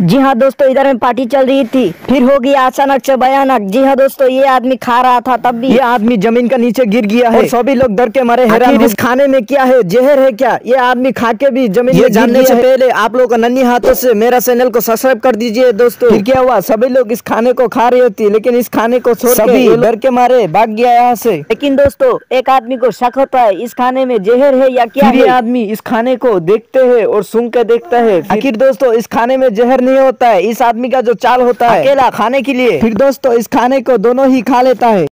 जी हाँ दोस्तों इधर में पार्टी चल रही थी। फिर हो गया अचानक से भयानक। जी हाँ दोस्तों ये आदमी खा रहा था तब भी। ये आदमी ज़मीन का नीचे गिर गया है। सभी लोग डर के मारे हैरान इस खाने में क्या है? जहर है क्या? ये आदमी खा के भी ज़मीन ये में जानने से पहले आप लोग नन्ही हाथों से मेरा चैनल को सब्सक्राइब कर दीजिए दोस्तों। फिर क्या हुआ? सभी लोग इस खाने को खा रही थी लेकिन इस खाने को छोड़ सभी डर के मारे भाग गया यहाँ से। लेकिन दोस्तों एक आदमी को शक होता है इस खाने में जहर है या क्या ये आदमी इस खाने को देखते है और सुन के देखता है। आखिर दोस्तों इस खाने में जहर नहीं होता है। इस आदमी का जो चाल होता है अकेला खाने के लिए। फिर दोस्तों इस खाने को दोनों ही खा लेता है।